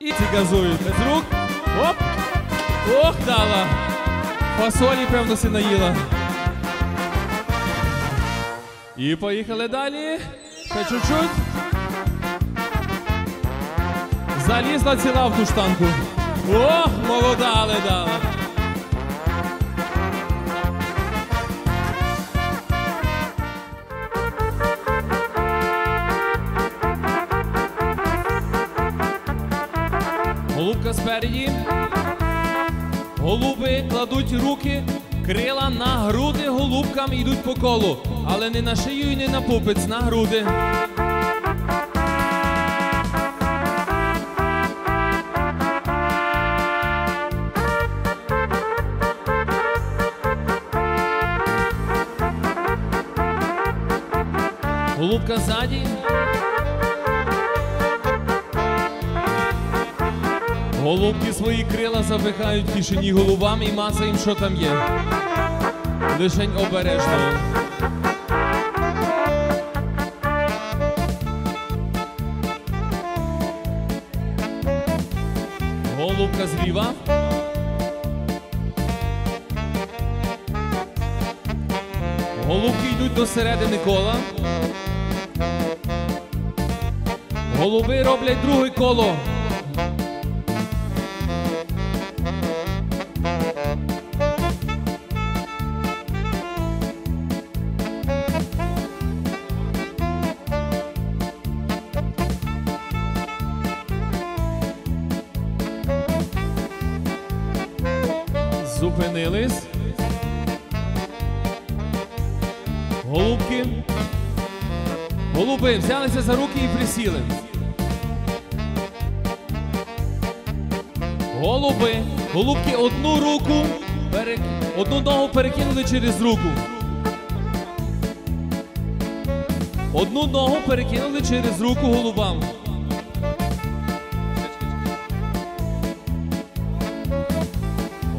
І ці газують. Без рук. Оп. Ох, дала. Фасолі, певно, си наїла. І поїхали далі. Ще чуть-чуть. Залізла ціла в ту штанку. Ох, молода, але Голубка спереді. Голуби кладуть руки, крила на груди голубкам йдуть по колу, але не на шию і не на пупець, на груди. Голубка ззаді. Голубки свої крила запихають кишені голубам і мацаємо, що там є. Лишень обережно. Голубка зліва. Голубки йдуть до середини кола. Голуби роблять друге коло. Зупинились. Голубки. Голуби взялися за руки і присіли. Голуби. Голубки одну руку, перек... одну ногу перекинули через руку. Одну ногу перекинули через руку голубам.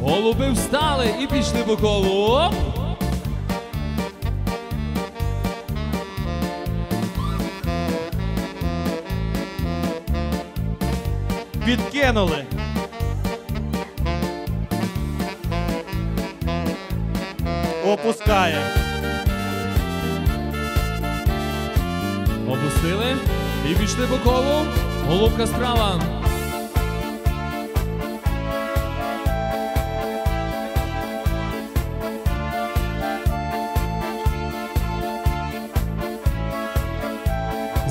Голуби встали і пішли по колу. Оп! Підкинули. Опускає. Опустили і пішли по колу. Голубка справа.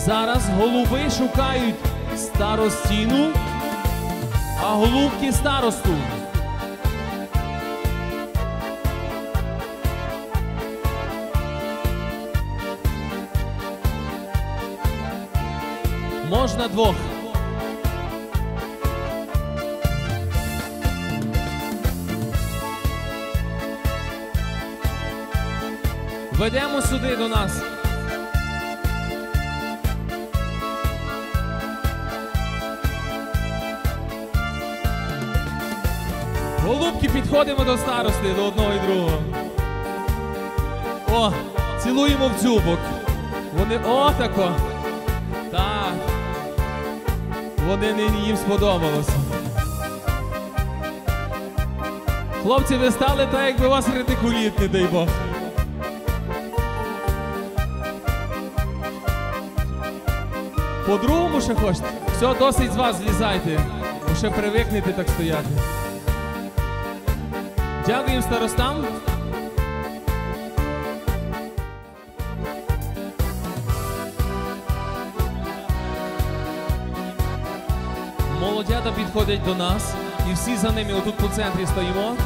Зараз голуби шукають старостіну, а голубки старосту. Можна двох. Ведемо сюди до нас. Голубки підходимо до старости, до одного і другого. О, цілуємо в дзюбок. Вони отако. Так. Вони нині їм сподобалося. Хлопці, ви стали так, якби вас ретикуліт, не дай Бог. По-другому ще хочете? Все, досить з вас злізайте. Ще привикнете так стояти. Дякуємо старостам. Молодята підходять до нас, і всі за ними отут по центрі стоїмо.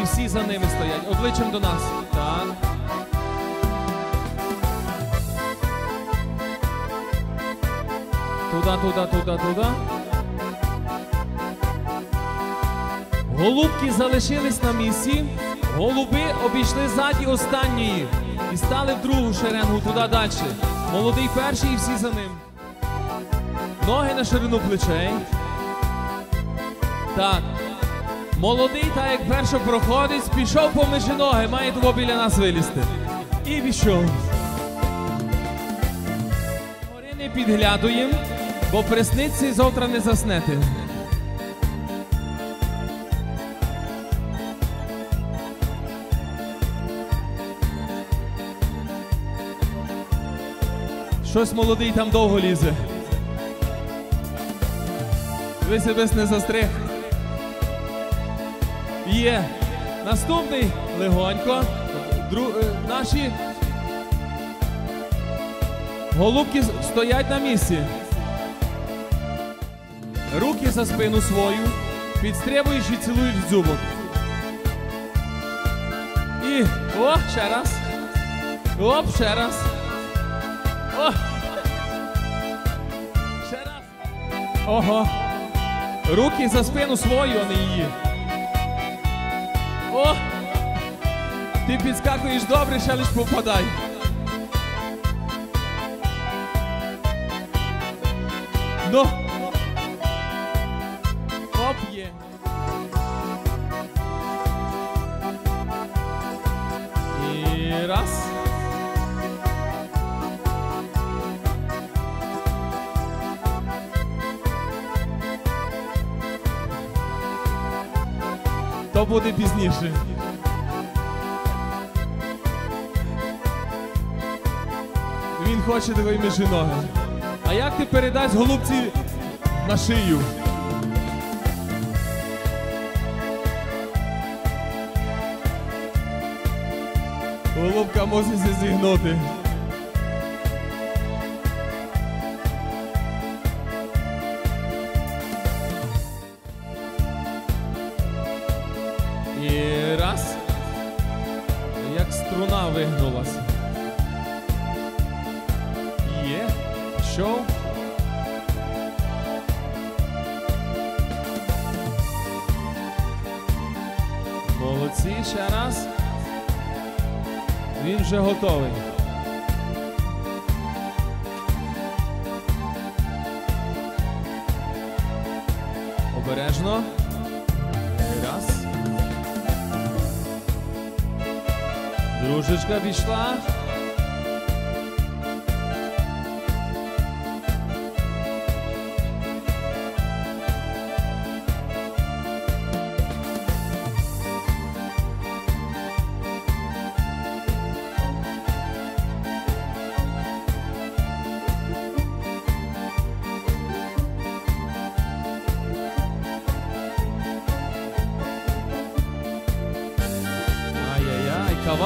І всі за ними стоять. Обличчям до нас. Так. Туда, туда, туда, туда. Голубки залишились на місці. Голуби обійшли ззаді останньої і стали в другу шеренгу туди далі. Молодий перший і всі за ним. Ноги на ширину плечей. Так. Молодий, так як перший проходить, пішов поміж ноги, має того біля нас вилізти. І пішов. Гори не підглядуємо. бо присниться і завтра не заснете. Щось молодий там довго лізе. Ви себе не застриг. Є. Наступний легонько. Дру... е, Наші голубки стоять на місці. Руки за спину свою, підстрибуєш і цілуєш в дзюбок. І о, ще раз. Оп, ще раз. О! Ще раз. Ого. Руки за спину свою, а не її. О! Ти підскакуєш добре, ще лиш попадай. Ну. Оп, є. То буде пізніше. Він хоче такої між ноги. А як ти передасть голубці на шию? Голубка може зігнути. Раз. Як струна вигнулася. Є. Що? Молодці, ще раз. Він вже готовий. Обережно. Drużyszka Wiśla.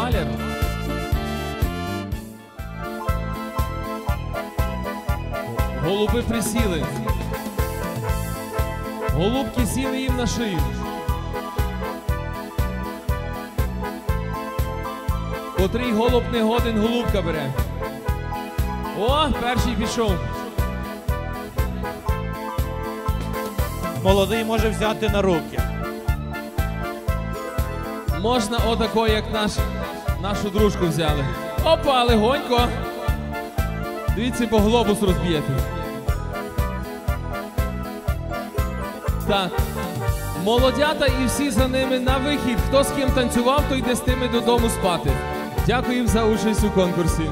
Ай-яй-яй. Голуби присіли. Голубки сіли їм на шию. Котрий голуб не годен, голубка бере. О, перший пішов. Молодий може взяти на руки. Можна отако, як наш, нашу дружку взяли. Опа, легонько. Дивіться, бо глобус розб'єте. Так. Молодята і всі за ними на вихід. Хто з ким танцював, той йде з тими додому спати. Дякую їм за участь у конкурсі.